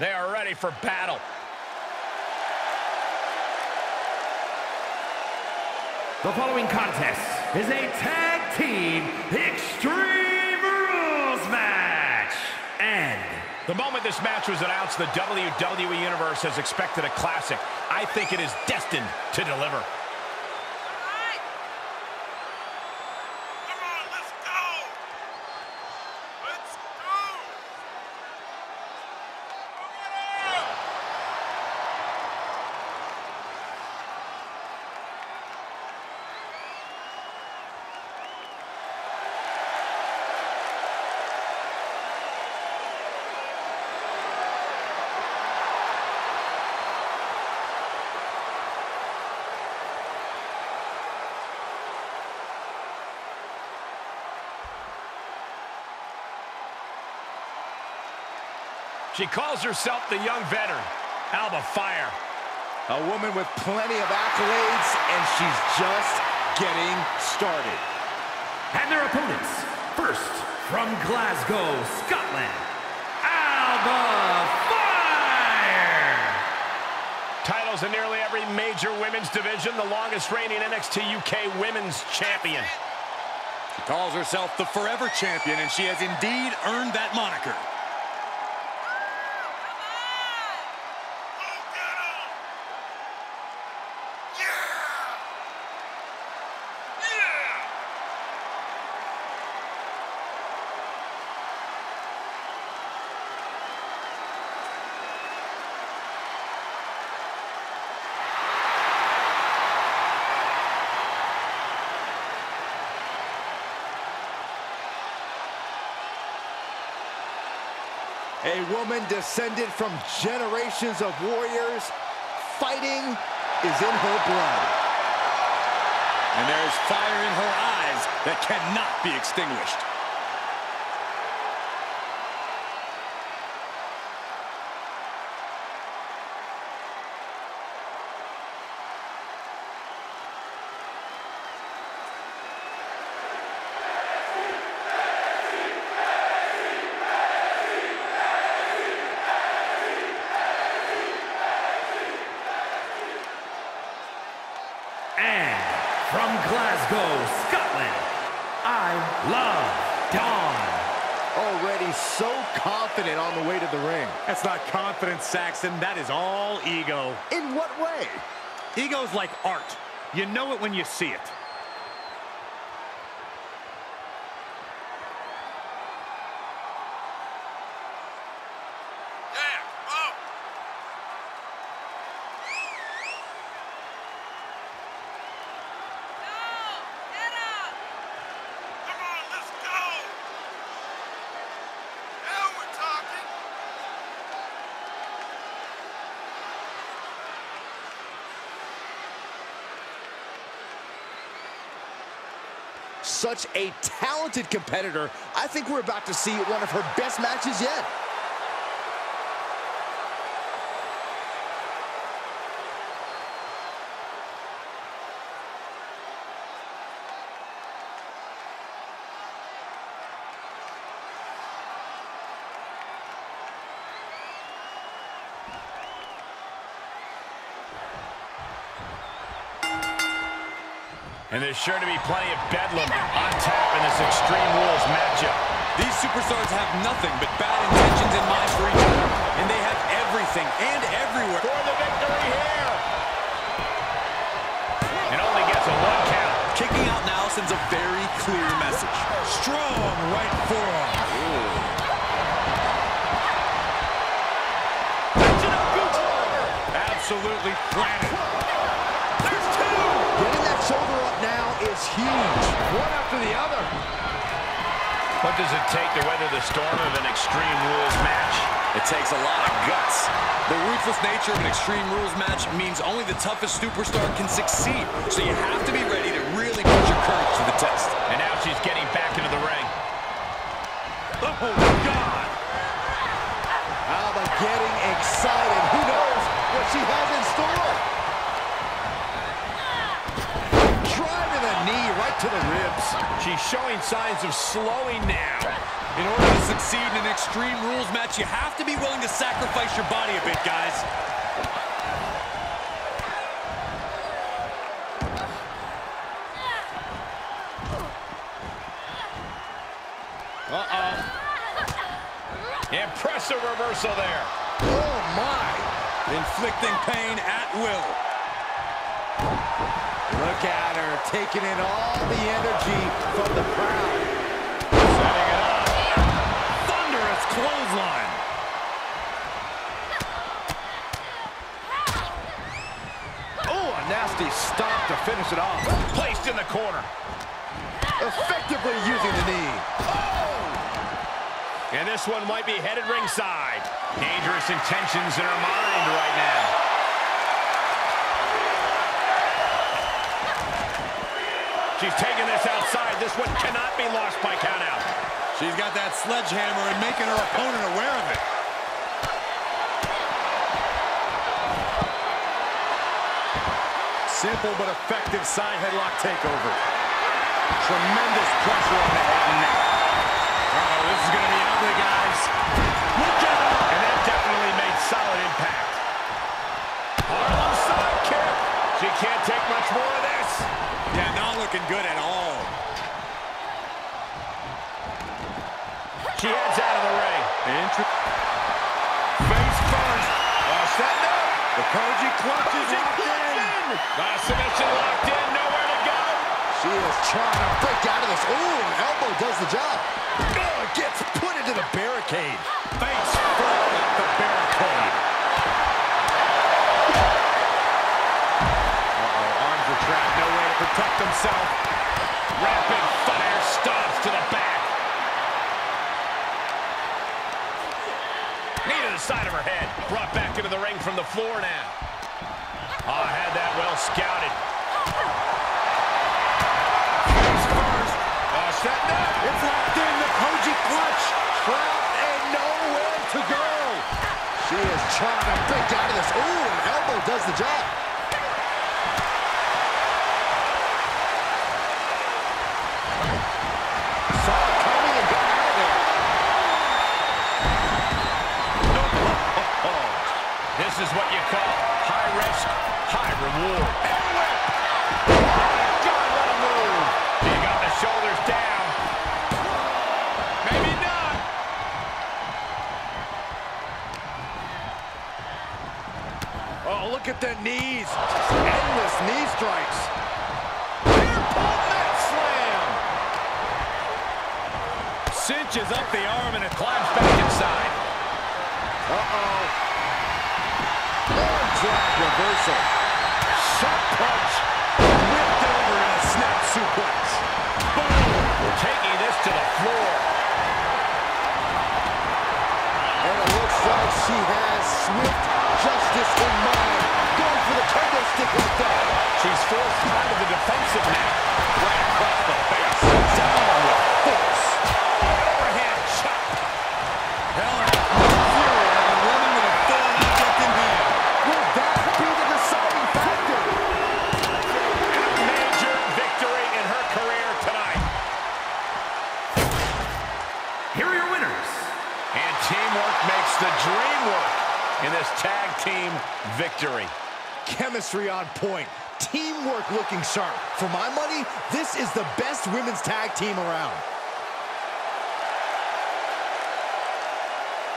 They are ready for battle. The following contest is a tag team Extreme Rules match. And the moment this match was announced, the WWE Universe has expected a classic. I think it is destined to deliver. She calls herself the young veteran, Alba Fyre. A woman with plenty of accolades, and she's just getting started. And their opponents, first from Glasgow, Scotland, Alba Fyre! Titles in nearly every major women's division, the longest reigning NXT UK Women's Champion. She calls herself the Forever Champion, and she has indeed earned that moniker. A woman descended from generations of warriors. Fighting is in her blood. And there's fire in her eyes that cannot be extinguished. And from Glasgow, Scotland, I love Dawn. Already so confident on the way to the ring. That's not confidence, Saxton. That is all ego. In what way? Ego's like art. You know it when you see it. Such a talented competitor. I think we're about to see one of her best matches yet. And there's sure to be plenty of bedlam on tap in this Extreme Rules matchup. These superstars have nothing but bad intentions in mind for each other. And they have everything and everywhere. For the victory here. And only gets a one count. Kicking out now sends a very clear message. Strong right forearm. Absolutely planted. Now is huge. One after the other. What does it take to weather the storm of an Extreme Rules match? It takes a lot of guts. The ruthless nature of an Extreme Rules match means only the toughest superstar can succeed. So you have to be ready to really put your courage to the test. And now she's getting back into the ring. Oh, my God! Alba getting excited. Who knows what she has in store? To the knee right to the ribs. She's showing signs of slowing now. In order to succeed in an Extreme Rules match, you have to be willing to sacrifice your body a bit, guys. Uh-oh. Impressive reversal there. Oh, my. Inflicting pain at will. Look at her, taking in all the energy from the crowd. Setting it up. Thunderous clothesline. Oh, a nasty stop to finish it off. Placed in the corner. Effectively using the knee. Oh! And this one might be headed ringside. Dangerous intentions in her mind right now. She's taking this outside. This one cannot be lost by countout. She's got that sledgehammer and making her opponent aware of it. Simple but effective side headlock takeover. Tremendous pressure on the head and neck. Uh-oh, this is going to be ugly, guys. Not looking good at all. She heads out of the ring. Inter Face first. Oh, setting up. The Koji clutch is She locked in. in. Uh, submission locked in. Nowhere to go. She is trying to break out of this. Ooh, an elbow does the job. Oh, it gets put into the barricade. The side of her head. Brought back into the ring from the floor now. Ah, had that well scouted. Oh, setting up. It's locked in. The Koji clutch. Trapped and nowhere to go. She is trying to break out of this. Ooh, an elbow does the job. High reward. God, what a move. He got the shoulders down. Maybe not. Oh, look at the knees. Endless knee strikes. Rear slam. Cinches up the arm and it climbs back inside. Uh-oh. Arm drag reversal. Shot punch. Whipped over in a snap suplex. Boom. Taking this to the floor. And it looks like she has swift justice in mind. Going for the kendo stick like that. She's forced out of the defensive now. Right across the face. Teamwork makes the dream work in this tag team victory. Chemistry on point. Teamwork looking sharp. For my money, this is the best women's tag team around.